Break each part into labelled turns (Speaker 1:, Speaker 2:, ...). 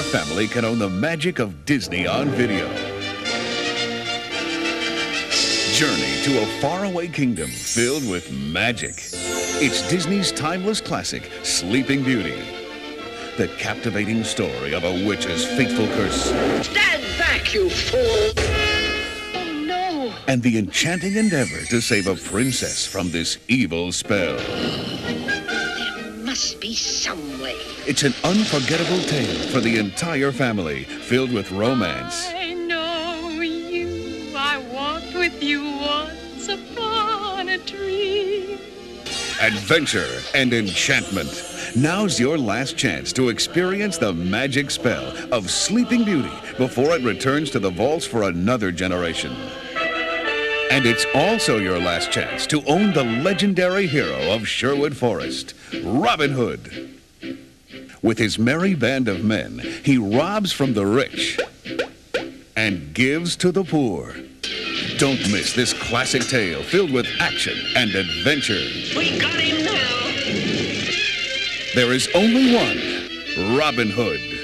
Speaker 1: family can own the magic of Disney on video. Journey to a faraway kingdom filled with magic. It's Disney's timeless classic, Sleeping Beauty. The captivating story of a witch's fateful curse.
Speaker 2: Stand back, you fool!
Speaker 3: Oh, no.
Speaker 1: And the enchanting endeavor to save a princess from this evil spell.
Speaker 2: There must be some way.
Speaker 1: It's an unforgettable tale for the entire family, filled with romance,
Speaker 3: I know you. I walked with you once upon a dream.
Speaker 1: adventure, and enchantment. Now's your last chance to experience the magic spell of Sleeping Beauty before it returns to the vaults for another generation. And it's also your last chance to own the legendary hero of Sherwood Forest, Robin Hood. With his merry band of men, he robs from the rich and gives to the poor. Don't miss this classic tale filled with action and adventure.
Speaker 2: We got him now.
Speaker 1: There is only one Robin Hood.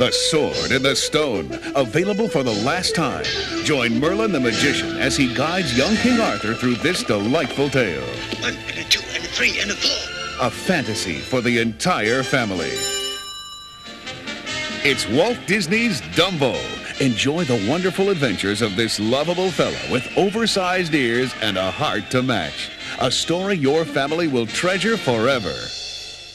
Speaker 1: The Sword in the Stone, available for the last time. Join Merlin the Magician as he guides young King Arthur through this delightful tale.
Speaker 2: One and a two and a three and a four.
Speaker 1: A fantasy for the entire family. It's Walt Disney's Dumbo. Enjoy the wonderful adventures of this lovable fellow with oversized ears and a heart to match. A story your family will treasure forever.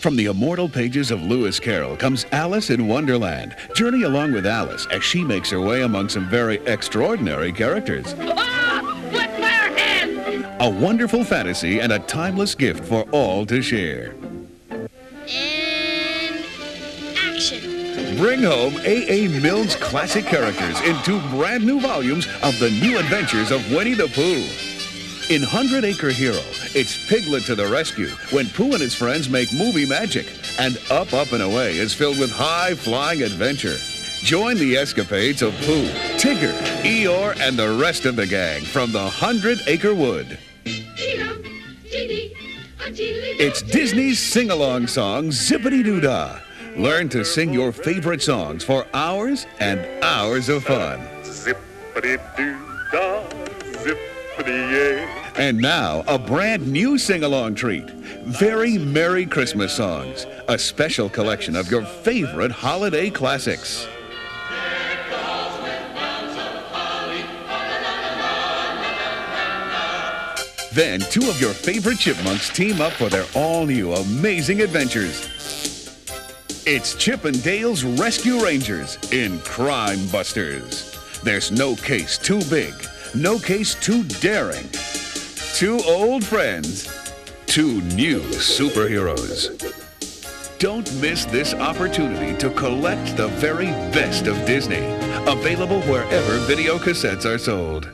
Speaker 1: From the immortal pages of Lewis Carroll comes Alice in Wonderland. Journey along with Alice as she makes her way among some very extraordinary characters.
Speaker 3: Ah! What's my hand?
Speaker 1: A wonderful fantasy and a timeless gift for all to share.
Speaker 4: And action.
Speaker 1: Bring home A.A. Milne's classic characters in two brand new volumes of The New Adventures of Winnie the Pooh. In Hundred Acre Hero, it's Piglet to the rescue when Pooh and his friends make movie magic. And Up, Up, and Away is filled with high flying adventure. Join the escapades of Pooh, Tigger, Eeyore, and the rest of the gang from the Hundred Acre Wood. It's Disney's sing along song, Zip-a-Dee-Doo-Dah. Learn to sing your favorite songs for hours and hours of fun.
Speaker 5: Zippity doo.
Speaker 1: And now, a brand new sing along treat Very Merry Christmas Songs, a special collection of your favorite holiday classics. Then, two of your favorite chipmunks team up for their all new amazing adventures. It's Chip and Dale's Rescue Rangers in Crime Busters. There's no case too big, no case too daring. Two old friends, two new superheroes. Don't miss this opportunity to collect the very best of Disney. Available wherever video cassettes are sold.